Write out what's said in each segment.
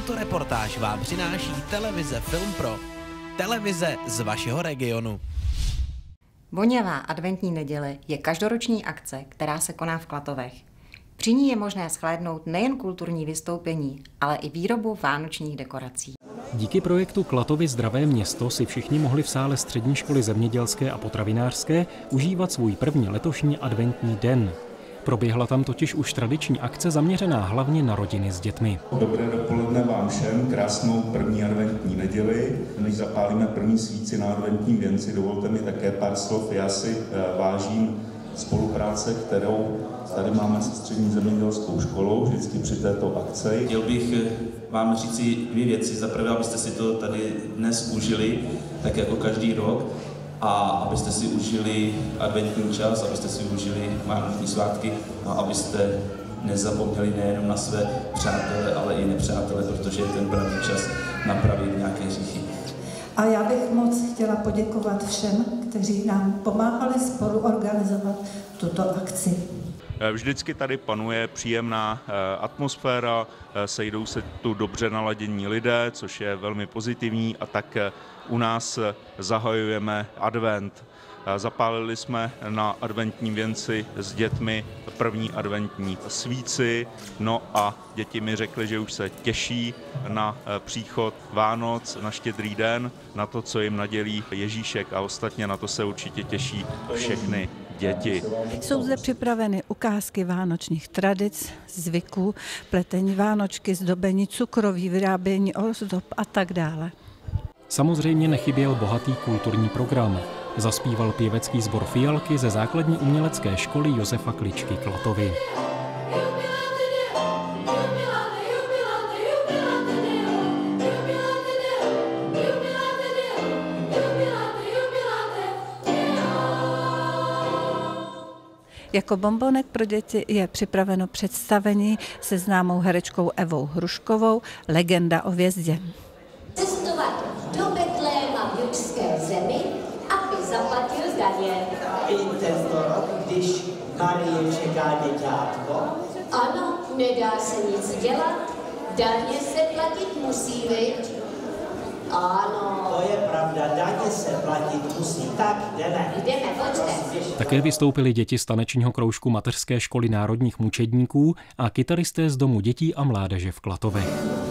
Tuto reportáž vám přináší televize Film Pro. Televize z vašeho regionu. Voněvá adventní neděle je každoroční akce, která se koná v Klatovech. Při ní je možné shlédnout nejen kulturní vystoupení, ale i výrobu vánočních dekorací. Díky projektu Klatovy zdravé město si všichni mohli v sále střední školy zemědělské a potravinářské užívat svůj první letošní adventní den. Proběhla tam totiž už tradiční akce zaměřená hlavně na rodiny s dětmi. Dobré dopoledne vám všem, krásnou první adventní neděli. Než zapálíme první svíci na adventním věnci, dovolte mi také pár slov. Já si eh, vážím spolupráce, kterou tady máme se střední zemědělskou školou, vždycky při této akci. Chtěl bych eh, vám říci dvě věci. Za prvé, abyste si to tady dnes užili, tak jako každý rok a abyste si užili adventní čas, abyste si užili vánoční svátky a abyste nezapomněli nejenom na své přátele, ale i nepřátele, protože je ten pravý čas napravit nějaké hříchy. A já bych moc chtěla poděkovat všem, kteří nám pomáhali spolu organizovat tuto akci. Vždycky tady panuje příjemná eh, atmosféra, eh, sejdou se tu dobře naladění lidé, což je velmi pozitivní a tak eh, u nás zahajujeme advent. Zapálili jsme na adventním věnci s dětmi první adventní svíci, no a děti mi řekly, že už se těší na příchod Vánoc, na štědrý den, na to, co jim nadělí Ježíšek a ostatně na to se určitě těší všechny děti. Jsou zde připraveny ukázky vánočních tradic, zvyků, pletení vánočky, zdobení cukroví, vyrábění ozdob a tak dále. Samozřejmě nechyběl bohatý kulturní program. Zaspíval pěvecký sbor Fialky ze základní umělecké školy Josefa Kličky Klatovy. Jako bombonek pro děti je připraveno představení se známou herečkou Evou Hruškovou Legenda o vězdě. Cestovat do Betléma v judské zemi, aby zaplatil daně. I tento rok, když Marie čeká děťátko? Ano, nedá se nic dělat. Daně se platit musí, viď? Ano. To je pravda, daně se platit musí. Tak, jdeme. Jdeme, pojďte. Také vystoupili děti z tanečního kroužku Mateřské školy národních mučedníků a kytaristé z Domu dětí a mládeže v Klatovech.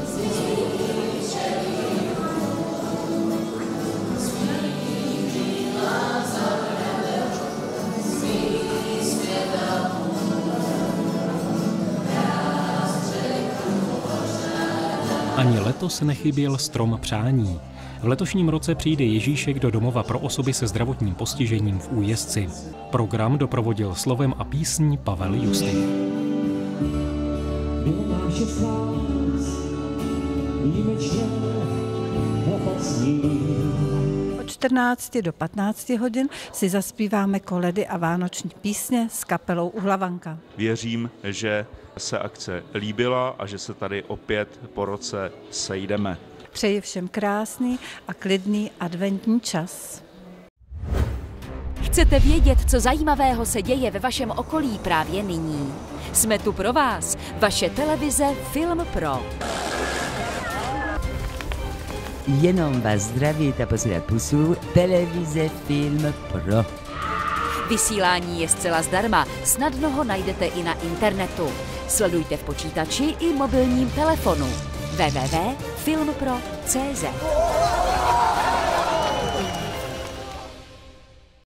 Ani letos nechyběl strom přání. V letošním roce přijde Ježíšek do domova pro osoby se zdravotním postižením v Újezdci. Program doprovodil slovem a písní Pavel Justy. Od 14 do 15 hodin si zaspíváme koledy a vánoční písně s kapelou Uhlavanka. Věřím, že se akce líbila a že se tady opět po roce sejdeme. Přeji všem krásný a klidný adventní čas. Chcete vědět, co zajímavého se děje ve vašem okolí právě nyní? Jsme tu pro vás, vaše televize Film Pro. Jenom vás zdraví a posílat pusu televize Film Pro. Vysílání je zcela zdarma, snadno ho najdete i na internetu. Sledujte v počítači i mobilním telefonu. www.filmpro.cz